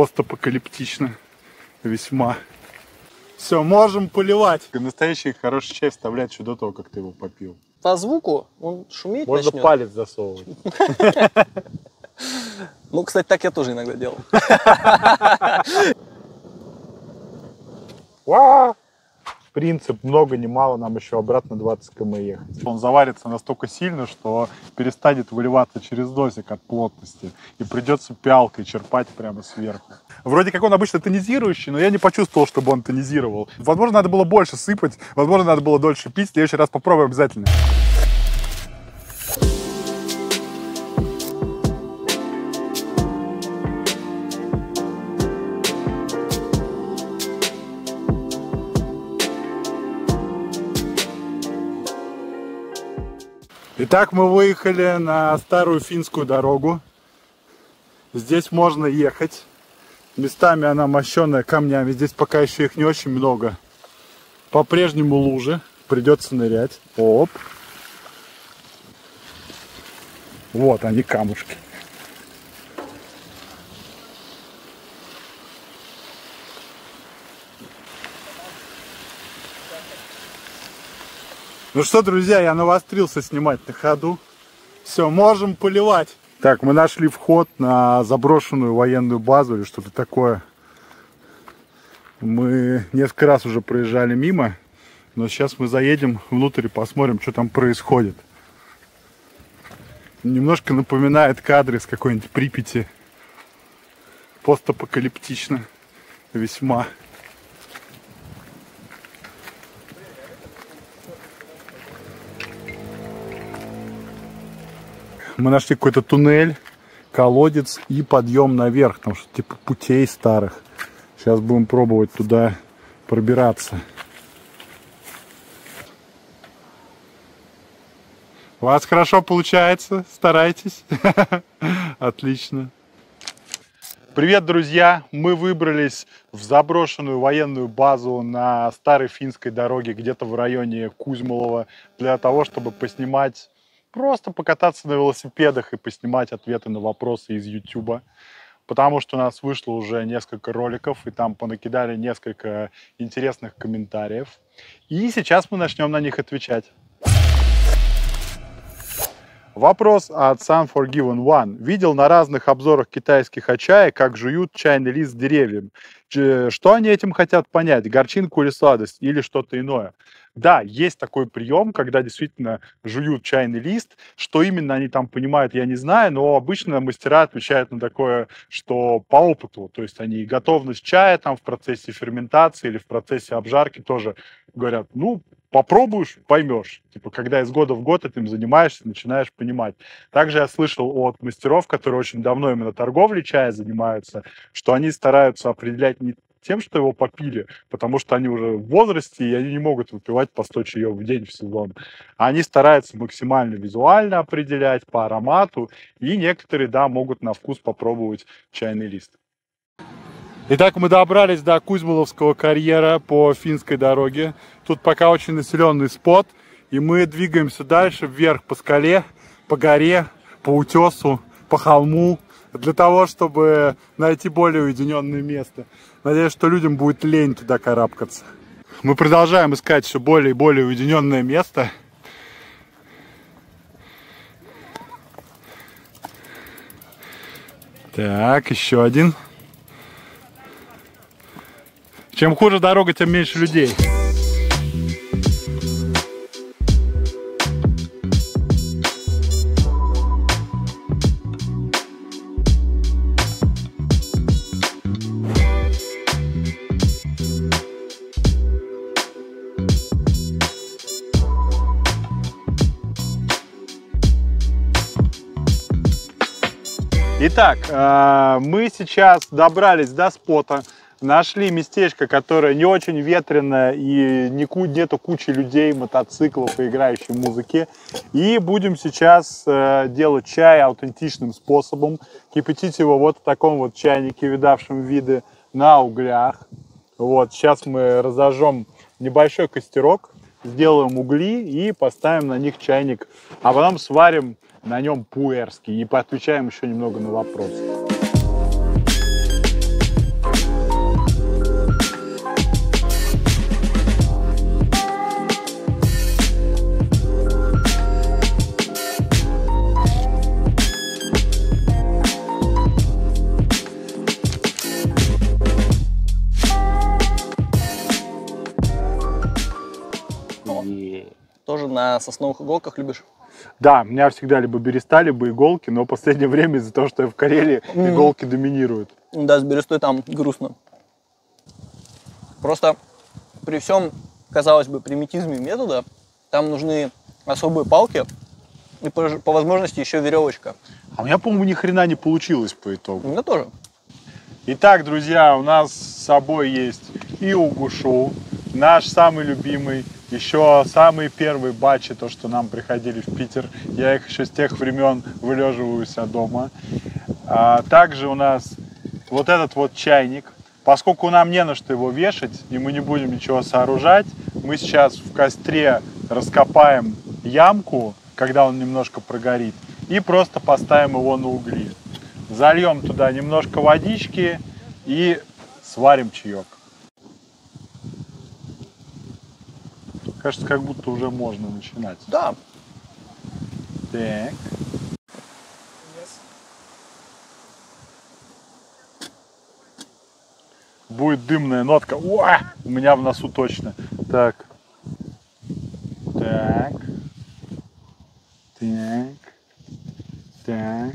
Постапокалиптично. Весьма. Все, можем поливать. Настоящий хороший чай вставлять еще до того, как ты его попил. По звуку он шуметь Можно начнет. палец засовывать. Ну, кстати, так я тоже иногда делал. Принцип много не мало, нам еще обратно 20 км ехать. Он заварится настолько сильно, что перестанет выливаться через носик от плотности. И придется пялкой черпать прямо сверху. Вроде как он обычно тонизирующий, но я не почувствовал, чтобы он тонизировал. Возможно, надо было больше сыпать, возможно, надо было дольше пить. В следующий раз попробуем обязательно. Итак, мы выехали на старую финскую дорогу. Здесь можно ехать. Местами она мощенная камнями. Здесь пока еще их не очень много. По-прежнему лужи. Придется нырять. Оп. Вот они камушки. Ну что, друзья, я навострился снимать на ходу. Все, можем поливать. Так, мы нашли вход на заброшенную военную базу или что-то такое. Мы несколько раз уже проезжали мимо, но сейчас мы заедем внутрь и посмотрим, что там происходит. Немножко напоминает кадры с какой-нибудь Припяти. Постапокалиптично. Весьма. Мы нашли какой-то туннель, колодец и подъем наверх, там что типа путей старых. Сейчас будем пробовать туда пробираться. У вас хорошо получается, старайтесь. Отлично. Привет, друзья! Мы выбрались в заброшенную военную базу на старой финской дороге, где-то в районе Кузьмолова, для того, чтобы поснимать просто покататься на велосипедах и поснимать ответы на вопросы из YouTube. Потому что у нас вышло уже несколько роликов, и там понакидали несколько интересных комментариев. И сейчас мы начнем на них отвечать. Вопрос от Sun Forgiven One. Видел на разных обзорах китайских о чае, как жуют чайный лист деревьям. Что они этим хотят понять? Горчинку или сладость? Или что-то иное? Да, есть такой прием, когда действительно жуют чайный лист. Что именно они там понимают, я не знаю, но обычно мастера отвечают на такое, что по опыту. То есть они готовность чая там в процессе ферментации или в процессе обжарки тоже говорят, ну, попробуешь, поймешь. Типа, когда из года в год этим занимаешься, начинаешь понимать. Также я слышал от мастеров, которые очень давно именно торговлей чая занимаются, что они стараются определять не тем, что его попили, потому что они уже в возрасте, и они не могут выпивать по 100 чаев в день в сезон. Они стараются максимально визуально определять по аромату, и некоторые, да, могут на вкус попробовать чайный лист. Итак, мы добрались до Кузьмоловского карьера по финской дороге. Тут пока очень населенный спот, и мы двигаемся дальше вверх по скале, по горе, по утесу, по холму, для того, чтобы найти более уединенное место. Надеюсь, что людям будет лень туда карабкаться. Мы продолжаем искать все более и более уединенное место. Так, еще один. Чем хуже дорога, тем меньше людей. Итак, э, мы сейчас добрались до спота, нашли местечко, которое не очень ветреное и нету кучи людей, мотоциклов и играющей музыки. И будем сейчас э, делать чай аутентичным способом, кипятить его вот в таком вот чайнике, видавшем виды на углях. Вот, сейчас мы разожжем небольшой костерок, сделаем угли и поставим на них чайник, а потом сварим на нем пуэрский и поотвечаем еще немного на вопросы. На сосновых иголках любишь? Да, у меня всегда либо береста, либо иголки, но в последнее время из-за того, что я в Карелии, Мгм. иголки доминируют. Да, с берестой там грустно. Просто при всем, казалось бы, примитизме метода, там нужны особые палки и по, по возможности еще веревочка. А у меня, по-моему, ни хрена не получилось по итогу. У меня тоже. Итак, друзья, у нас с собой есть и угушу, наш самый любимый, еще самые первые бачи, то, что нам приходили в Питер. Я их еще с тех времен вылеживаю дома. А, также у нас вот этот вот чайник. Поскольку нам не на что его вешать, и мы не будем ничего сооружать, мы сейчас в костре раскопаем ямку, когда он немножко прогорит, и просто поставим его на угли. Зальем туда немножко водички и сварим чаек. Кажется, как будто уже можно начинать. Да, Так. Будет дымная нотка. Уа! У меня в носу точно. Так. Так. Так. Так.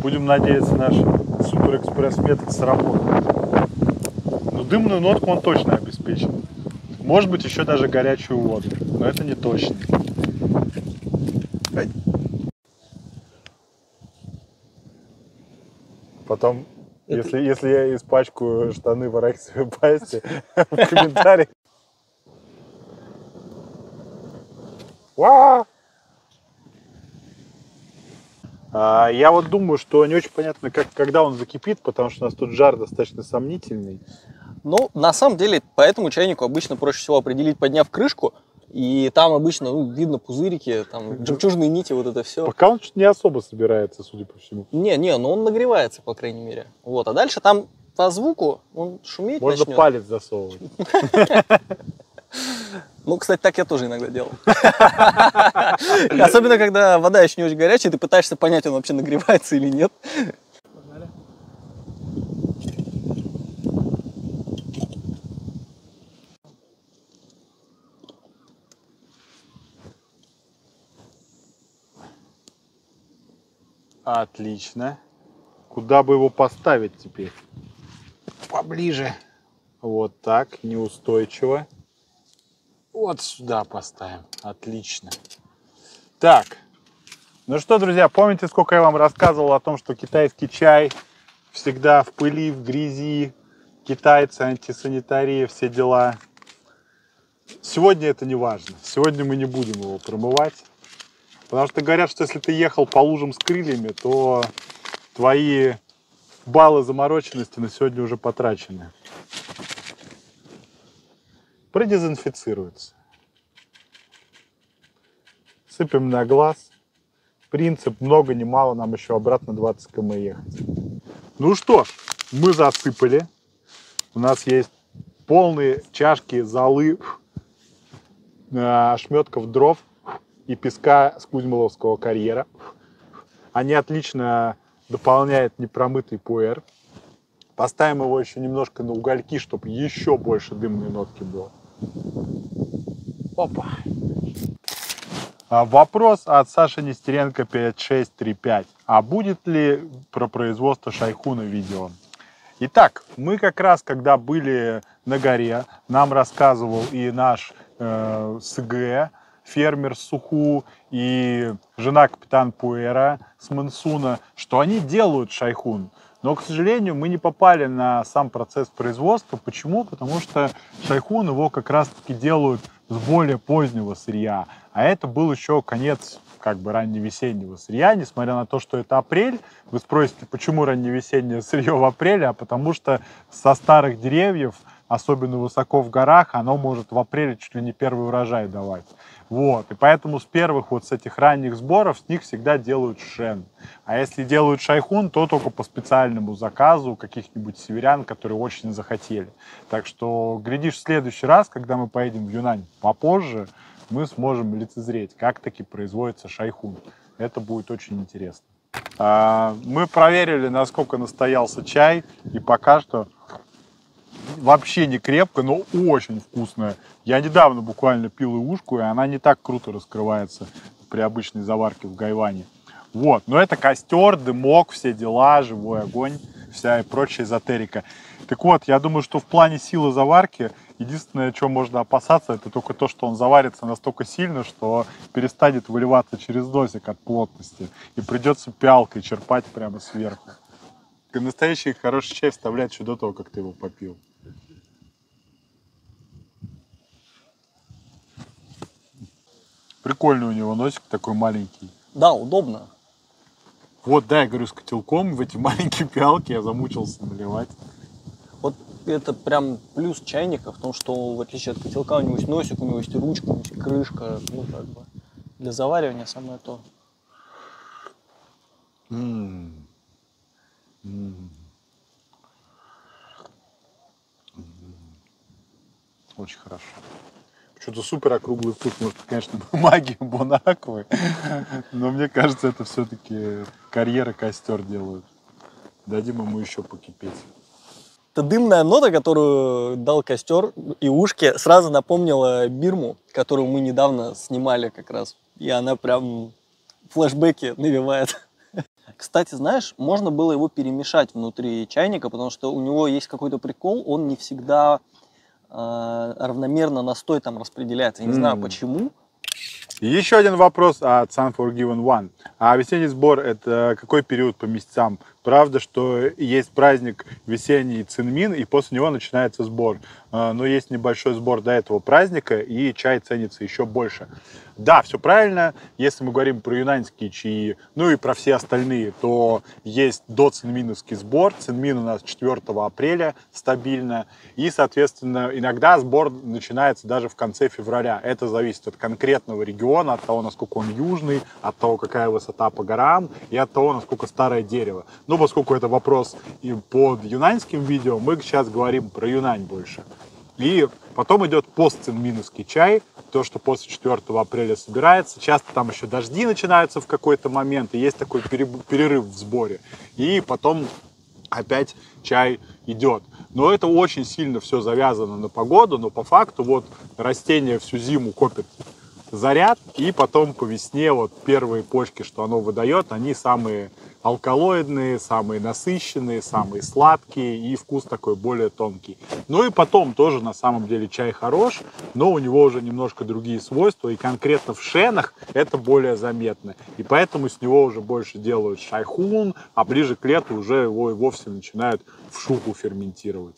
Будем надеяться, наш суперэкспресс метод сработает. Но дымную нотку он точно обеспечит. Может быть, еще даже горячую воду. Но это не точно. Потом, Это- если, если я испачкаю штаны в арахисовой пасте, в комментариях. Уа! А, Я вот думаю, что не очень понятно, как, когда он закипит, потому что у нас тут жар достаточно сомнительный. Ну, на самом деле, по этому чайнику обычно проще всего определить, подняв крышку, и там обычно ну, видно пузырики, там жемчужные нити, вот это все. Пока он не особо собирается, судя по всему. Не, не, но он нагревается, по крайней мере. Вот, а дальше там по звуку он шуметь Можно начнет. палец засовывать. Ну, кстати, так я тоже иногда делал. Особенно, когда вода еще не очень горячая, ты пытаешься понять, он вообще нагревается или нет. Отлично. Куда бы его поставить теперь? Поближе. Вот так, неустойчиво. Вот сюда поставим. Отлично. Так. Ну что, друзья, помните, сколько я вам рассказывал о том, что китайский чай всегда в пыли, в грязи, китайцы, антисанитария, все дела. Сегодня это не важно. Сегодня мы не будем его промывать. Потому что говорят, что если ты ехал по лужам с крыльями, то твои баллы замороченности на сегодня уже потрачены. Продезинфицируется. Сыпем на глаз. Принцип много не мало, нам еще обратно 20 км ехать. Ну что, мы засыпали. У нас есть полные чашки золы, э, ошметков дров и песка с Кузьмоловского карьера. Они отлично дополняют непромытый пуэр. Поставим его еще немножко на угольки, чтобы еще больше дымной нотки было. Опа. А, Вопрос от Саши Нестеренко 5635. А будет ли про производство шайхуна видео? Итак, мы как раз, когда были на горе, нам рассказывал и наш э, СГ, фермер Суху, и жена капитан Пуэра с Мансуна, что они делают шайхун. Но, к сожалению, мы не попали на сам процесс производства. Почему? Потому что шайхун его как раз-таки делают с более позднего сырья. А это был еще конец как бы ранневесеннего сырья, несмотря на то, что это апрель. Вы спросите, почему ранневесеннее сырье в апреле? А потому что со старых деревьев, особенно высоко в горах, оно может в апреле чуть ли не первый урожай давать. Вот. И поэтому с первых вот с этих ранних сборов с них всегда делают шен. А если делают шайхун, то только по специальному заказу каких-нибудь северян, которые очень захотели. Так что, глядишь, в следующий раз, когда мы поедем в Юнань попозже, мы сможем лицезреть, как таки производится шайхун. Это будет очень интересно. А, Мы проверили, насколько настоялся чай, и пока что вообще не крепкая, но очень вкусная. Я недавно буквально пил ушку, и она не так круто раскрывается при обычной заварке в гайване. Вот, но это костер, дымок, все дела, живой огонь, вся и прочая эзотерика. Так вот, я думаю, что в плане силы заварки единственное, чего можно опасаться, это только то, что он заварится настолько сильно, что перестанет выливаться через носик от плотности. И придется пялкой черпать прямо сверху. Настоящий хороший чай вставлять еще до того, как ты его попил. Прикольный у него носик такой маленький. Да, удобно. Вот, да, я говорю, с котелком в эти маленькие пиалки я замучился наливать. Вот это прям плюс чайника в том, что в отличие от котелка у него есть носик, у него есть ручка, у него есть крышка. Ну, как бы для заваривания самое то. М. М. Очень хорошо. Что-то супер округлый вкус. Может, конечно, магия Бонаквы. Но мне кажется, это все-таки карьера костер делают. Дадим ему еще покипеть. Эта дымная нота, которую дал костер и ушки, сразу напомнила Бирму, которую мы недавно снимали как раз. И она прям флешбеки навевает. Кстати, знаешь, можно было его перемешать внутри чайника, потому что у него есть какой-то прикол, он не всегда равномерно настой там распределяется. Я не знаю почему. Еще один вопрос от Sunforgiven One. А весенний сбор – это какой период по месяцам? Правда, что есть праздник весенний Цинмин, и после него начинается сбор. А, Но есть небольшой сбор до этого праздника, и чай ценится еще больше. Да, все правильно. Если мы говорим про юнаньские чаи, ну и про все остальные, то есть до Цинминовский сбор. Цинмин у нас 4 апреля стабильно. И, соответственно, иногда сбор начинается даже в конце февраля. Это зависит от конкретного региона, от того, насколько он южный, от того, какая высота по горам и от того, насколько старое дерево. Ну, поскольку это вопрос и под юнаньским видео, мы сейчас говорим про Юнань больше. И потом идет постцинминовский чай, то, что после 4 апреля собирается. Часто там еще дожди начинаются в какой-то момент, и есть такой пере- перерыв в сборе. И потом опять чай идет. Но это очень сильно все завязано на погоду, но по факту вот растение всю зиму копит заряд, и потом по весне вот первые почки, что оно выдает, они самые алкалоидные, самые насыщенные, самые сладкие, и вкус такой более тонкий. Ну и потом тоже на самом деле чай хорош, но у него уже немножко другие свойства, и конкретно в шенах это более заметно. И поэтому с него уже больше делают шайхун, а ближе к лету уже его и вовсе начинают в шубу ферментировать.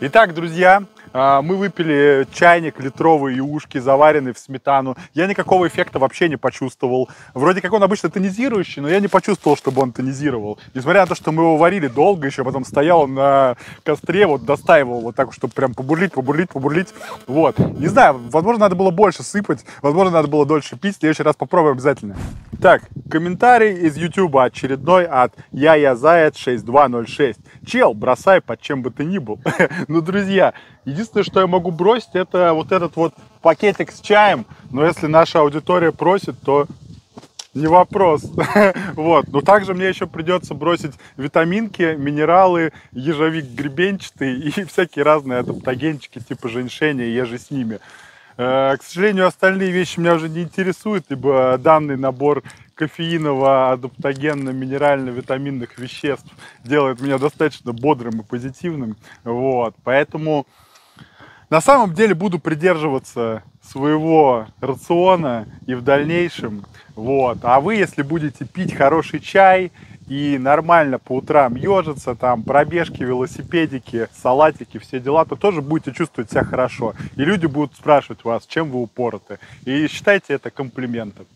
Итак, друзья, мы выпили чайник литровый и ушки, заваренный в сметану. Я никакого эффекта вообще не почувствовал. Вроде как он обычно тонизирующий, но я не почувствовал, чтобы он тонизировал. Несмотря на то, что мы его варили долго еще, потом стоял на костре, вот достаивал вот так, чтобы прям побурлить, побурлить, побурлить. Вот. Не знаю, возможно, надо было больше сыпать, возможно, надо было дольше пить. В следующий раз попробуем обязательно. Так, комментарий из YouTube очередной от Я Я Заяц 6206. Чел, бросай под чем бы ты ни был. ну, друзья, единственное, что я могу бросить, это вот этот вот пакетик с чаем. Но если наша аудитория просит, то не вопрос. вот. Но также мне еще придется бросить витаминки, минералы, ежевик гребенчатый и всякие разные адаптогенчики типа женьшеня и еже с ними. Э, К сожалению, остальные вещи меня уже не интересуют, ибо данный набор кофеиново-адаптогенно-минерально-витаминных веществ делает меня достаточно бодрым и позитивным. Вот. Поэтому на самом деле буду придерживаться своего рациона и в дальнейшем. Вот. А вы, если будете пить хороший чай и нормально по утрам ежиться, там пробежки, велосипедики, салатики, все дела, то тоже будете чувствовать себя хорошо. И люди будут спрашивать вас, чем вы упороты. И считайте это комплиментом.